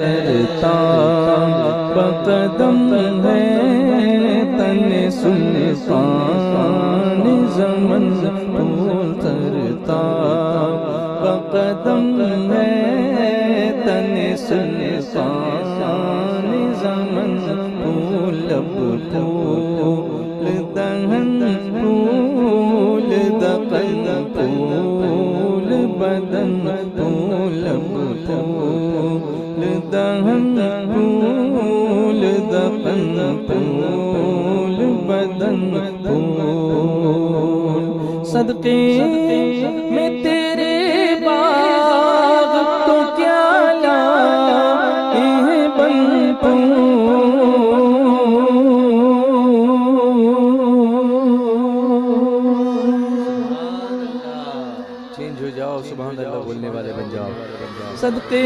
ترتا بقدم ہے تن سلطان زمن پھول ترتا بقدم ہے تن سلطان زمن پھول پھول دہن پھول دقن پھول بدن پھول۔ صدقے میں تیرے باغ تو کیا لا بن چینج ہو جاؤ سبحان اللہ بولنے والے بن جاؤ۔ صدقے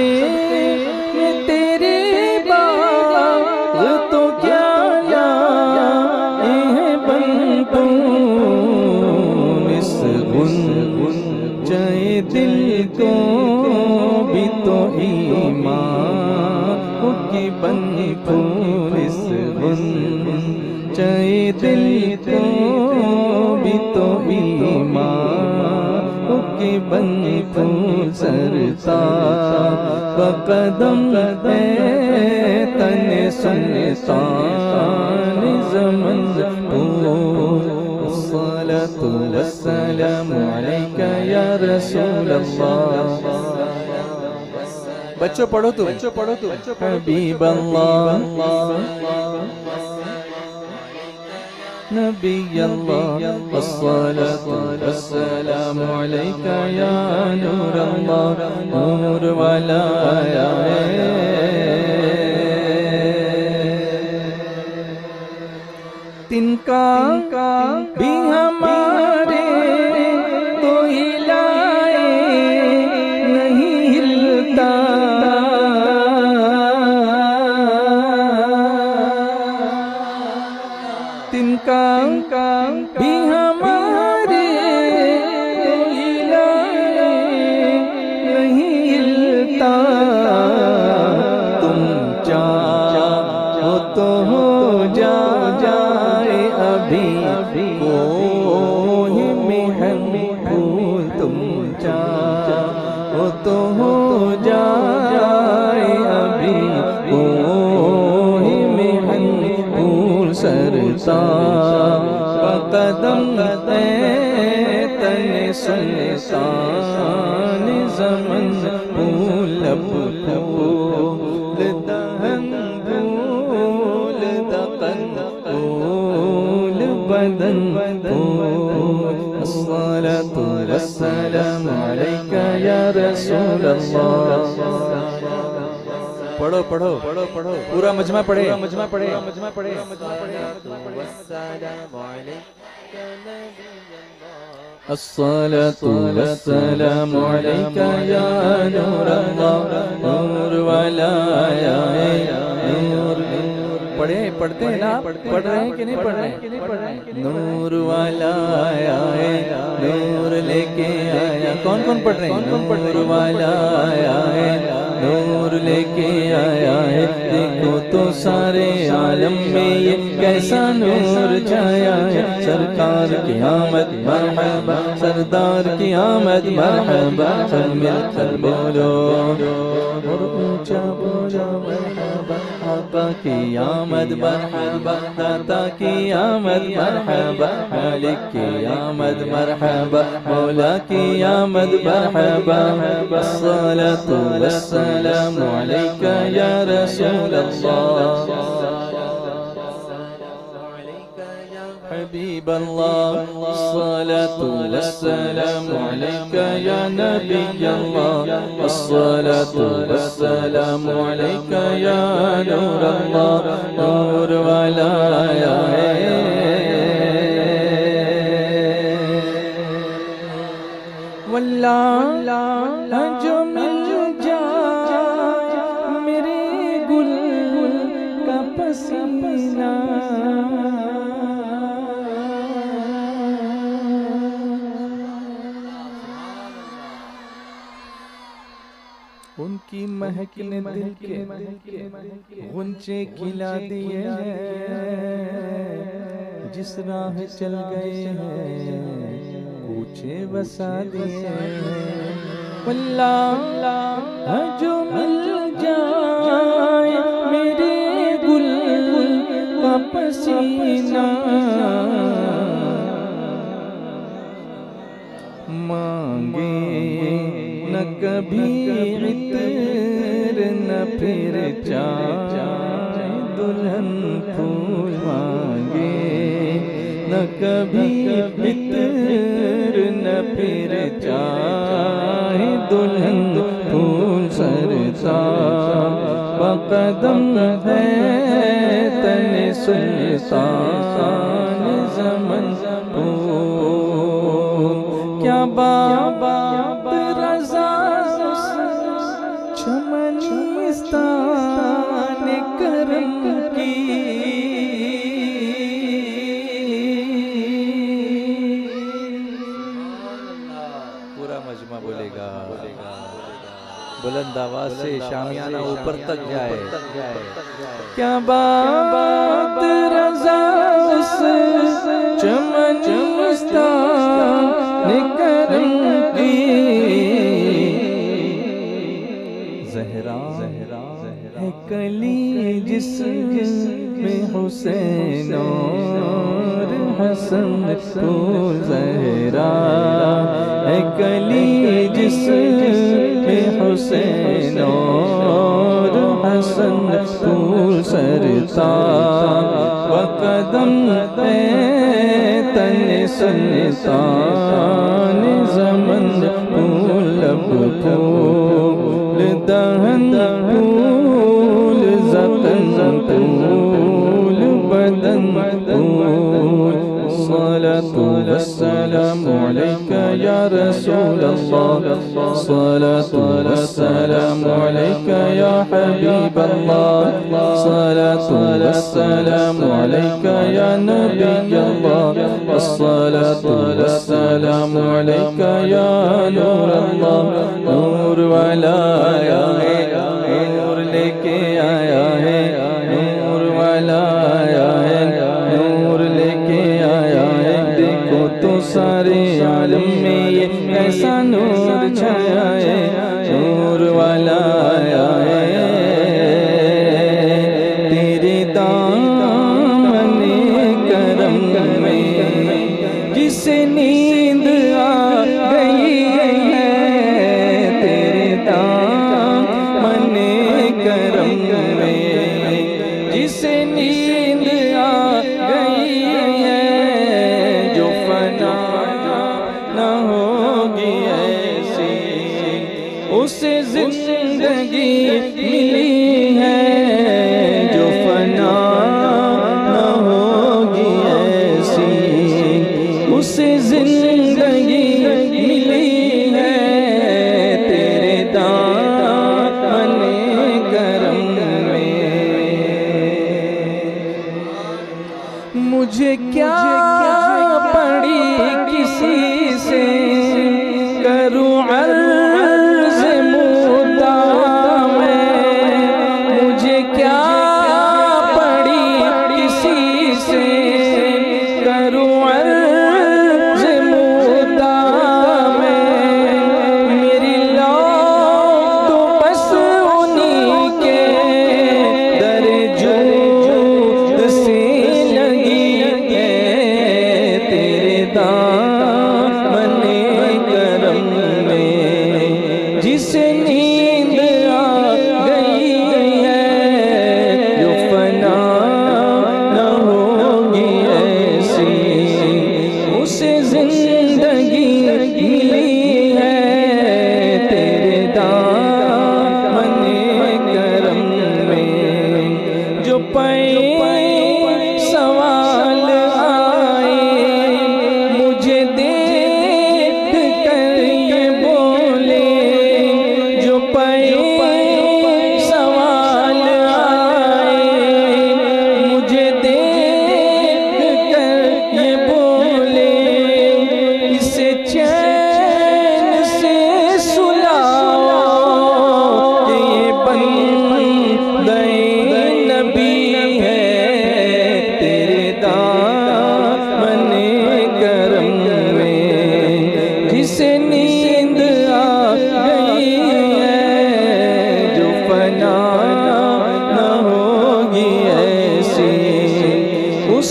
دل کو بھی تو ایمان کی بن پھول سرتا بقدم ہے تن سلطان زمن پھول الصلاة والسلام عليك يا رسول الله بچوں پڑھو تو بچوں پڑھو تو حبیب اللہ۔ نبی اللہ الصلاة والسلام علیکہ یا نور اللہ نور والا آیا تن کا بھی ہمارے ابھی کوہ میں ہم پھول تم چاہو تو ہو جائے ابھی، کوہ میں ہم پھول سرتا۔ والسلام علیکہ یا رسول اللہ پڑھو پڑھو پڑھو پڑھو پورا مجمع پڑھے۔ مجمع پڑھے۔ مجمع پڑھے الصلاة والسلام عليك يا نور الله. نور ولا يا نور پڑھے پڑھتے ہیں نا پڑھ رہے ہیں کہ نہیں پڑھ رہے ہیں؟ نور والا آیا ہے نور لے کے آیا کون کون پڑھ رہے ہیں؟ نور والا آیا ہے نور لے کے آیا ہے۔ دیکھو تو سارے عالم میں یہ کیسا نور چھایا ہے۔ سرکار کی آمد مرحبا۔ سردار کی آمد مرحبا۔ سب مل کر بولو۔ اور اونچا بولو مرحبا۔ حتى قیامت مرحبا يا قیامت مرحبا يا قیامت مرحبا يا قیامت مرحبا الصلاة والسلام عليك يا رسول الله. حبيب الله الصلاة والسلام عليك يا نبي الله الصلاة والسلام عليك يا نور الله نور ولا يا غنچے کھلا دیے جس راہ چل گئے ہیں، کوچے بسا دیے اللہ جو مل جائے، میرے گل کا پسینہ۔ مانگے نہ کبھی عطر، نہ پھر چائے کبھی عطر نہ پھر چاہے دلہن پھول سرتا۔ بقدم ہے تن سلطان زمن پھول کیا بابا سے شامیانہ اوپر تک جائے۔ کیا بات رضا اس چمن مستان کرم کی زہرا ہے کلی جس میں حسین اور حسن پھول زہرا ہے کلی جس حسین اور حسن پھول سرتا و قدم تن سلطان زمن پھول لب پھول دہن پھول رسول الله. صلاة والسلام عليك يا حبيب الله. صلاة والسلام عليك يا نبي الله. الصلاة والسلام عليك يا نور الله. نور ولا يا نور لك يا نور يا نور لك يا عالم 给你。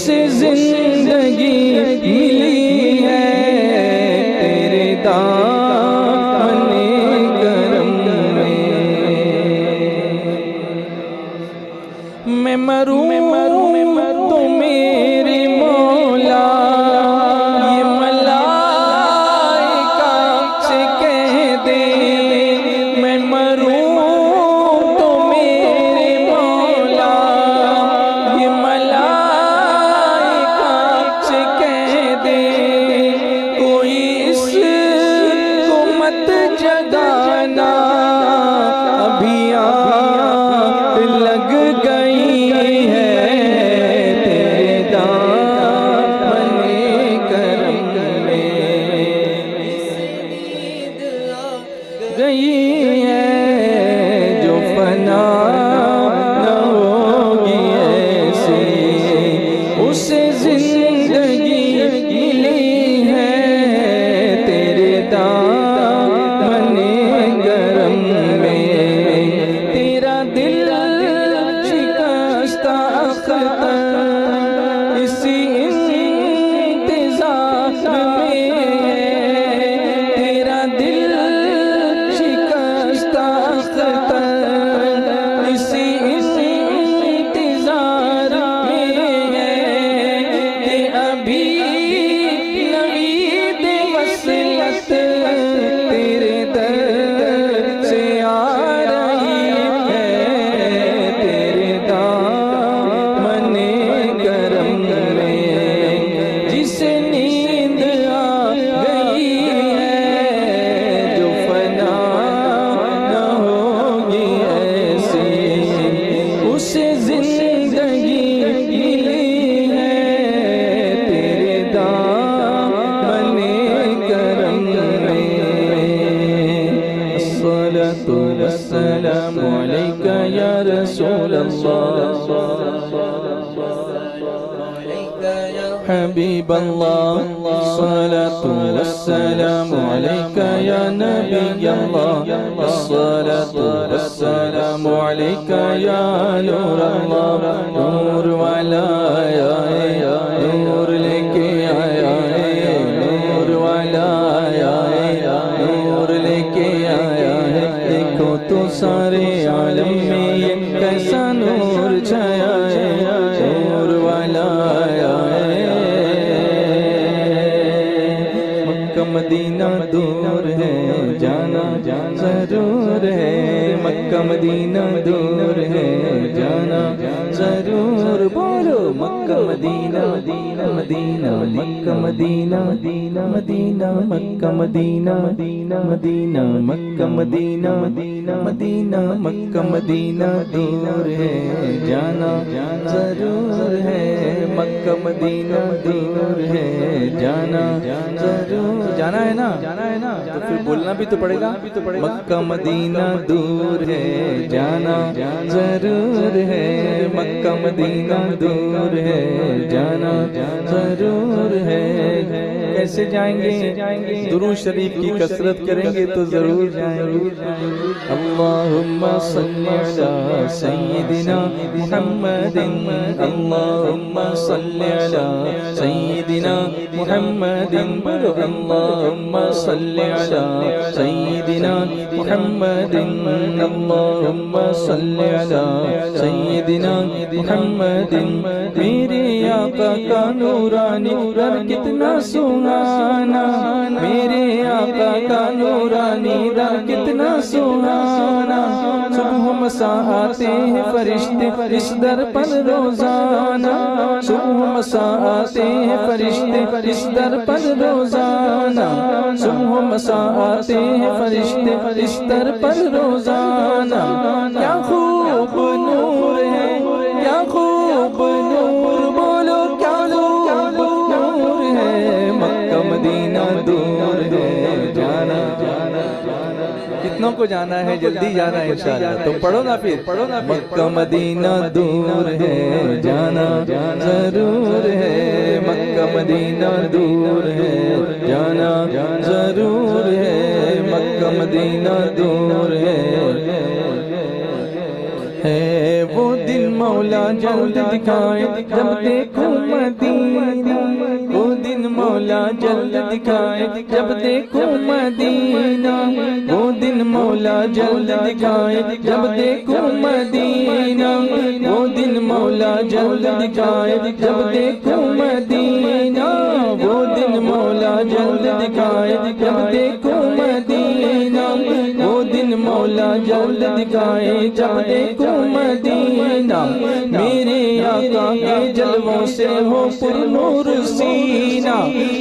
sizin de gitmeli حبيب الله الصلاة والسلام عليك يا نبي الله الصلاة والسلام عليك يا نور الله مدینہ دور ہے، جانا ضرور ہے۔ مکہ مدینہ دور ہے، جانا ضرور۔ بولو، مکہ مدینہ مدینہ مدینہ، مکہ مدینہ مدینہ مدینہ مکہ مدینہ مدینہ مدینہ، مکہ مدینہ مدینہ مدینہ، مکہ مدینہ دور ہے۔ جانا ضرور ہے۔ مکہ مدینہ دور ہے، جانا ضرور جانا ہے نا جانا ہے نا؟ تو پھر بولنا بھی تو پڑے گا۔ مکہ مدینہ دور ہے، جانا ضرور ہے۔ مکہ مدینہ دور ہے، جانا ضرور ہے۔ کیسے جائیں گے؟ درود شریف کی کثرت کریں گے تو ضرور جائیں گے۔ اللہم صلی علی سیدنا محمد، اللہم صلی علی سیدنا محمد، اللہم صلی علی سیدنا محمد، اللہم صلی علی سیدنا محمد۔ میرے آقا کا نورانی در کتنا سونا سہانا میرے آقا کا نورانی در کتنا سہانا صبح مساء آتے ہیں، فرشتے اس در پر روزانہ۔ صبح مساء آتے ہیں، فرشتے اس در پر روزانہ۔ صبح مساء آتے ہیں، فرشتے اس در پر روزانہ۔ کیا کتنوں کو جانا ہے جلدی جانا ہے انشاءاللہ۔ تم پڑھو نا پھر۔ پڑھو نا مکہ مدینہ دور ہے جانا ضرور ہے۔ مکہ مدینہ دور ہے جانا ضرور ہے۔ مکہ مدینہ دور ہے۔ وہ دن مولا جلد دکھائے۔ جب دیکھو مدینہ مولا جلد دکھائے، جب دیکھو مدینہ، وہ دن مولا جلد دکھائے، جب دیکھو مدینہ، وہ دن مولا جلد دکھائے، جب دیکھو مدینہ، وہ دن مولا جلد دکھائے، جب دیکھو جلد دکھائے جب دیکھو مدینہ، میرے آقا کے جلووں سے ہو پر نور سینہ۔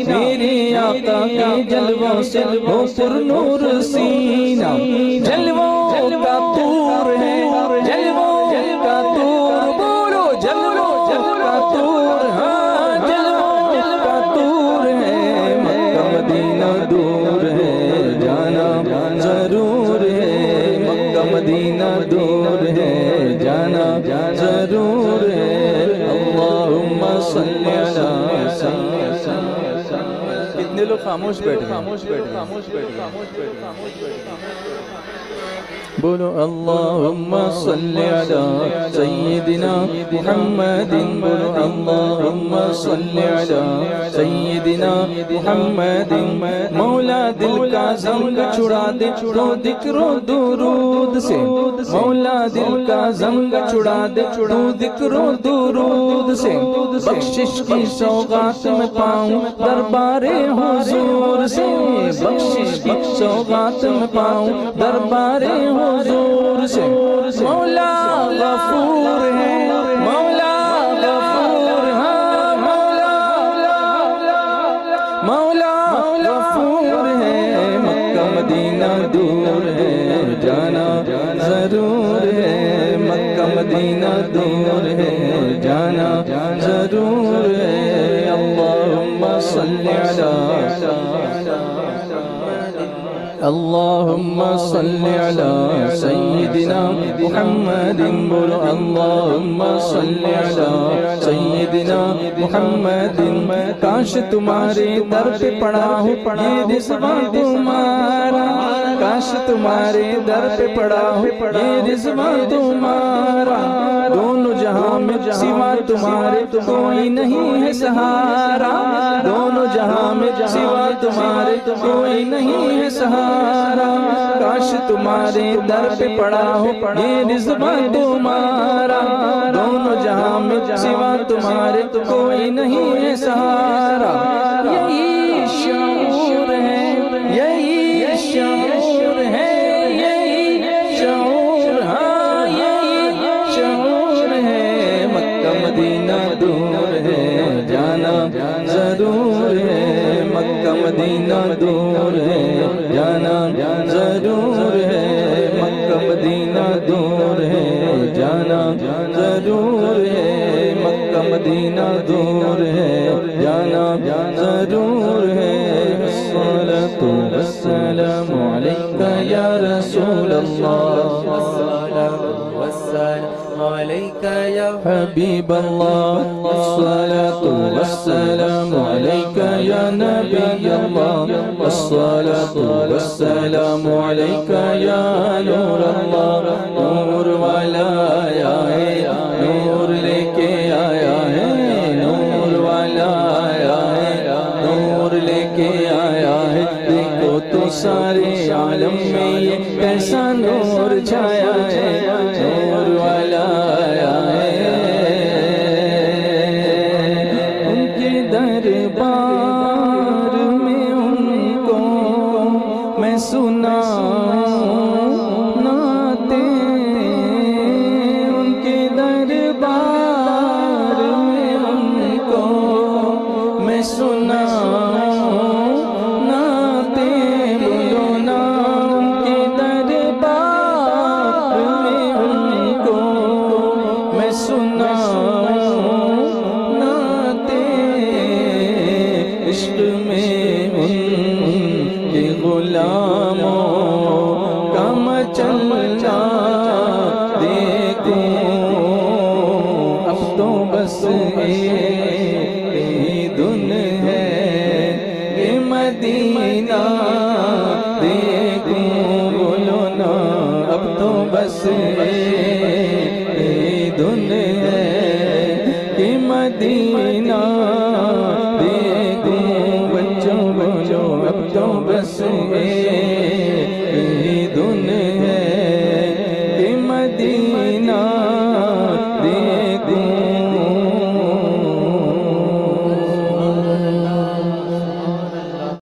میرے آقا کے جلووں سے ہو پر نور سینہ۔ جلووں خاموش بیٹھ گئے خاموش بیٹھ گئے بولو اللہم صلی علی سیدنا محمد. بولو اللہم صلی علی سیدنا محمد. مولا دل کا زنگ چھڑا دے تو ذکر و درود سے. مولا دل کا زنگ چھڑا دے تو ذکر و درود سے. بخشش کی سوغات میں پاؤں دربار حضور سے. بخشش کی سوغات میں پاؤں دربار حضور حضور سے۔ مولا غفور ہے۔ مولا غفور ہاں مولا مولا غفور ہے۔ مکہ مدینہ دور ہے۔ جانا ضرور ہے۔ مکہ مدینہ دور ہے۔ جانا ضرور ہے۔ اللہم صلی علی اللهم صل على سيدنا محمد بولو اللهم صل على سيدنا محمد. کاش تمہارے در پہ پڑا ہوں یہ رضوان تمہارا کاش تمہارے در پہ پڑا ہوں یہ رضوان تمہارا، دونوں جہاں میں سوا تمہارے کوئی نہیں ہے سہارا۔ دونوں جہاں میں سوا تمہارے کوئی نہیں ہے سہارا۔ کاش تمہارے در پہ پڑا ہو۔ یہ رضوان تمہارا، دونوں جہاں میں سوا تمہارے کوئی نہیں ہے سہارا۔ مدینہ دور ہے، جانا ضرور ہے۔ مکہ مدینہ دور ہے، جانا ضرور ہے۔ مکہ مدینہ دور ہے۔ عليك يا حبيب الله. الصلاة والسلام عليك يا نبي الله. الصلاة والسلام عليك يا نور الله. نور والا آیا سارے عالم میں یہ کیسا نور چھایا ہے نور تو بس ایک دن ہے یہ مدینہ دیکھوں بولو نا اب